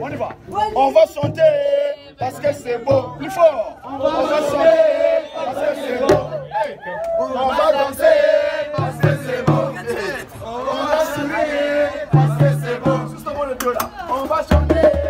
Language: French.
On y va. On va chanter parce que c'est beau. Plus fort. On va, chanter parce que c'est beau. On, va danser parce que c'est beau. On va sourire parce que c'est beau. On va chanter.